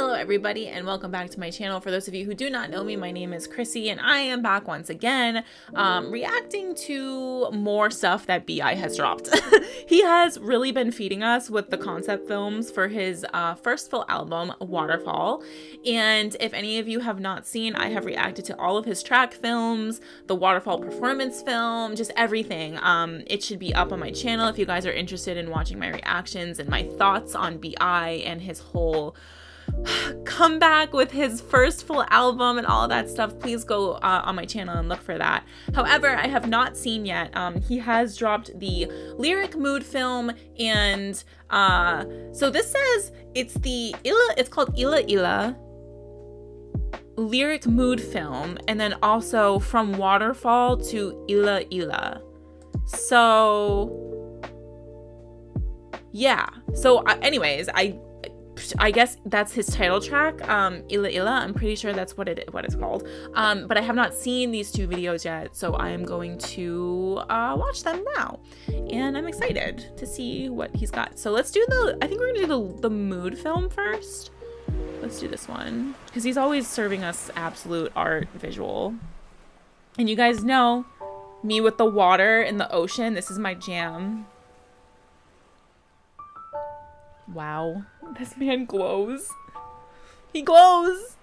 Hello everybody and welcome back to my channel. For those of you who do not know me, my name is Chrissy and I am back once again um, reacting to more stuff that BI has dropped. he has really been feeding us with the concept films for his uh, first full album, Waterfall. And if any of you have not seen, I have reacted to all of his track films, the Waterfall performance film, just everything. Um, it should be up on my channel if you guys are interested in watching my reactions and my thoughts on BI and his whole come back with his first full album and all that stuff, please go uh, on my channel and look for that. However, I have not seen yet. Um, he has dropped the lyric mood film, and uh, so this says it's the Illa. It's called Illa Illa lyric mood film, and then also from waterfall to Illa Illa. So yeah. So, uh, anyways, I I guess that's his title track, um, Illa Illa. I'm pretty sure that's what it what it's called. Um, but I have not seen these two videos yet, so I am going to uh, watch them now, and I'm excited to see what he's got. So let's do the. I think we're gonna do the the mood film first. Let's do this one because he's always serving us absolute art visual, and you guys know me with the water in the ocean. This is my jam. Wow, this man glows. He glows!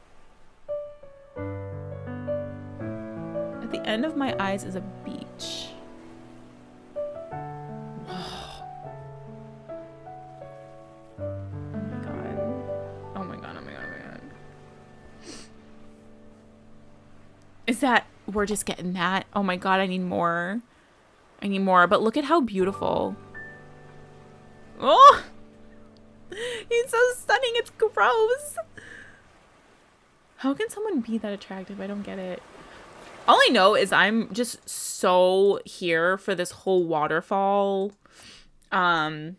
At the end of my eyes is a beach. Oh my god. Oh my god, oh my god, oh my god. Is that, we're just getting that? Oh my god, I need more. I need more, but look at how beautiful. Oh! He's so stunning, it's gross. How can someone be that attractive? I don't get it. All I know is I'm just so here for this whole waterfall, um,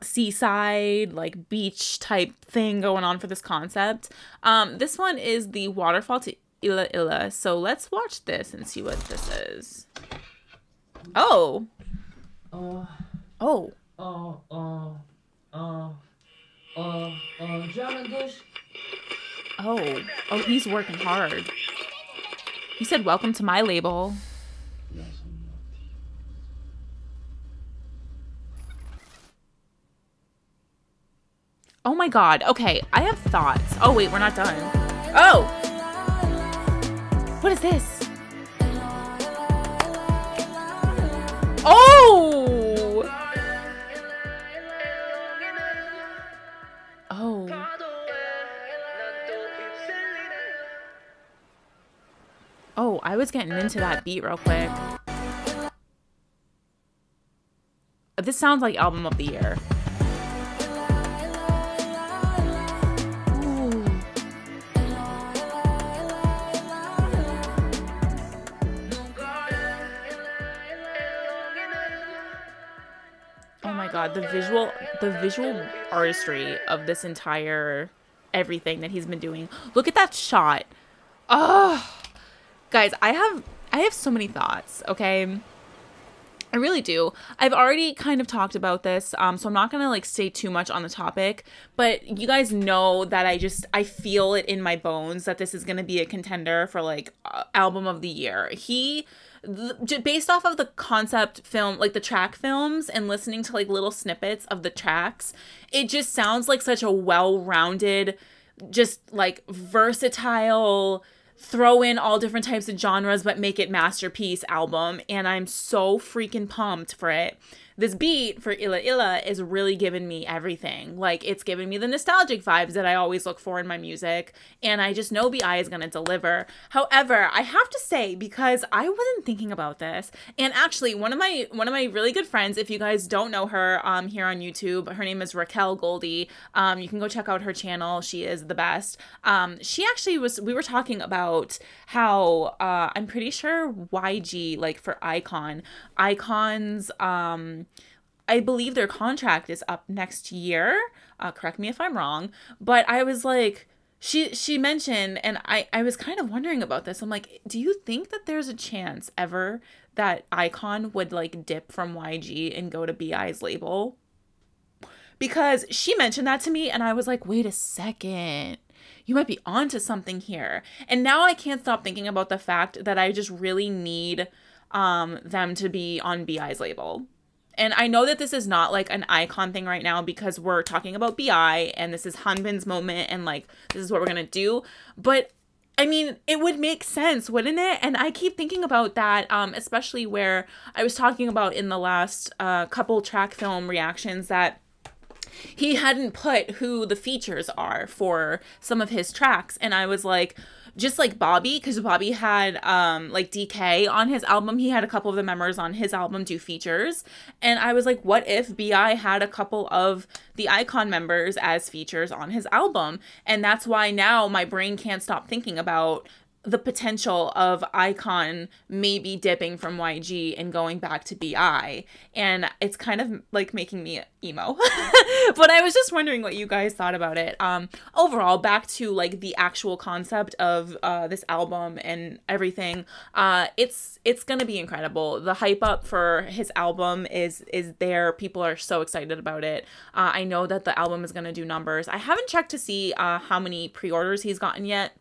seaside, like beach type thing going on for this concept. Um, this one is the waterfall to Illa Illa. So let's watch this and see what this is. Oh. Uh, oh. Oh, uh, uh. Oh, oh, he's working hard. He said, "Welcome to my label." Oh my god. Okay, I have thoughts. Oh wait, we're not done. Oh! What is this? Oh, I was getting into that beat real quick. This sounds like album of the year. Oh my god, the visual the visual artistry of this entire everything that he's been doing. Look at that shot. Oh guys, I have I have so many thoughts, okay? I really do. I've already kind of talked about this, um, so I'm not gonna like say too much on the topic. But you guys know that I just I feel it in my bones that this is gonna be a contender for like uh, album of the year. He, based off of the concept film, like the track films, and listening to like little snippets of the tracks, it just sounds like such a well-rounded, just like versatile throw in all different types of genres but make it masterpiece album. And I'm so freaking pumped for it this beat for Illa Illa is really giving me everything. Like it's giving me the nostalgic vibes that I always look for in my music, and I just know BI is gonna deliver. However, I have to say because I wasn't thinking about this, and actually one of my one of my really good friends, if you guys don't know her, um, here on YouTube, her name is Raquel Goldie. Um, you can go check out her channel. She is the best. Um, she actually was. We were talking about how uh, I'm pretty sure YG like for iKON, iKON's um I believe their contract is up next year. Uh, correct me if I'm wrong, but I was like, she she mentioned, and I I was kind of wondering about this. I'm like, do you think that there's a chance ever that iKON would like dip from YG and go to BI's label? Because she mentioned that to me, and I was like, wait a second. you might be onto something here. And now I can't stop thinking about the fact that I just really need um, them to be on BI's label. And I know that this is not like an iKON thing right now because we're talking about BI and this is Hanbin's moment and like this is what we're gonna do. But I mean, it would make sense, wouldn't it? And I keep thinking about that, um, especially where I was talking about in the last uh, couple track film reactions that he hadn't put who the features are for some of his tracks. And I was like, just like Bobby, because Bobby had um like DK on his album. He had a couple of the members on his album do features. And I was like, what if BI had a couple of the iKON members as features on his album? And that's why now my brain can't stop thinking about the potential of iKON maybe dipping from YG and going back to BI. And it's kind of like making me emo. but I was just wondering what you guys thought about it. Um overall back to like the actual concept of uh this album and everything. Uh it's it's to be incredible. The hype up for his album is is there. People are so excited about it. Uh I know that the album is to do numbers. I haven't checked to see uh how many pre-orders he's gotten yet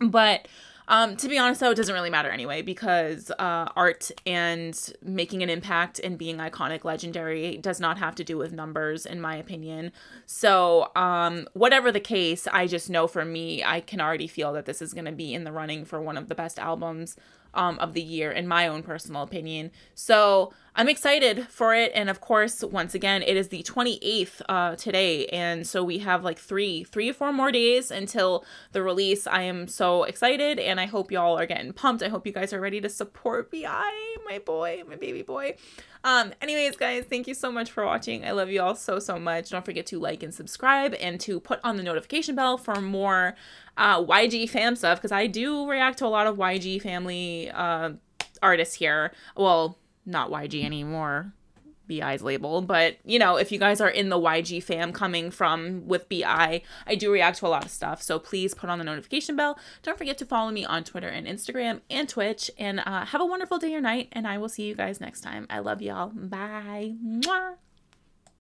but um, to be honest, though, it doesn't really matter anyway because uh, art and making an impact and being iconic, legendary does not have to do with numbers, in my opinion. So, um, whatever the case, I just know for me, I can already feel that this is going to be in the running for one of the best albums um, of the year, in my own personal opinion. So I'm excited for it. And of course, once again, it is the 28th uh, today. And so we have like three, three or four more days until the release. I am so excited and I hope y'all are getting pumped. I hope you guys are ready to support BI, my boy, my baby boy. Um, anyways, guys, thank you so much for watching. I love you all so, so much. Don't forget to like and subscribe and to put on the notification bell for more uh, YG fam stuff because I do react to a lot of YG family uh, artists here. Well, not YG anymore. BI's label, but you know, if you guys are in the YG fam coming from with BI, I do react to a lot of stuff. So please put on the notification bell. Don't forget to follow me on Twitter and Instagram and Twitch. And uh, have a wonderful day or night. And I will see you guys next time. I love y'all. Bye. Mwah.